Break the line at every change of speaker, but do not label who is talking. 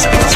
Show.